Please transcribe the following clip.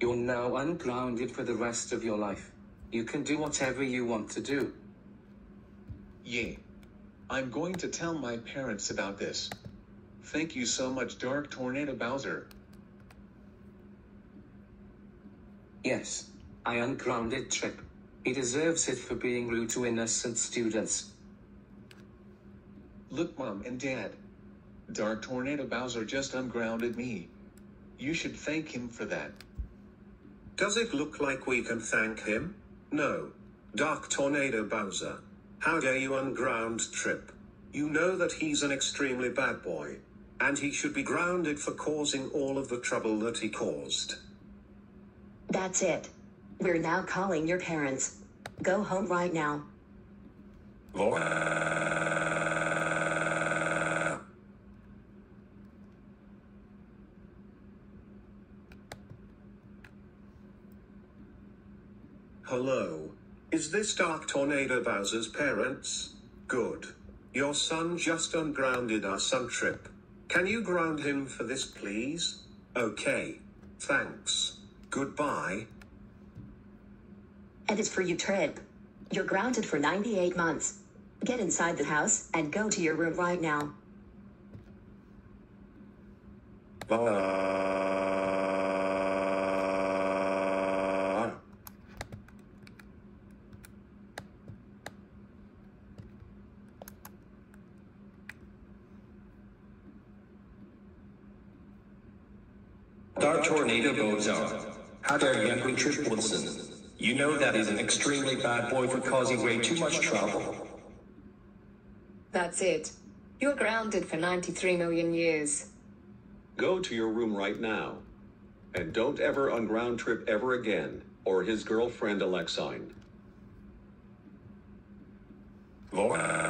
You're now ungrounded for the rest of your life. You can do whatever you want to do. Yay. I'm going to tell my parents about this. Thank you so much, Dark Tornado Bowser. Yes, I ungrounded Tripp. He deserves it for being rude to innocent students. Look, Mom and Dad. Dark Tornado Bowser just ungrounded me. You should thank him for that. Does it look like we can thank him? No. Dark Tornado Bowser. How dare you unground Tripp? You know that he's an extremely bad boy. And he should be grounded for causing all of the trouble that he caused. That's it. We're now calling your parents. Go home right now. Hello. Is this Dark Tornado Bowser's parents? Good. Your son just ungrounded our son Tripp. Can you ground him for this, please? Okay. Thanks. Goodbye. And it's for you, Tripp. You're grounded for 98 months. Get inside the house and go to your room right now. Dark Tornado Bowser. How dare you young Tripp Wilson? You know that he's an extremely bad boy for causing way too much trouble. That's it. You're grounded for 93 million years. Go to your room right now. And don't ever unground Tripp ever again, or his girlfriend Alexine. Laura.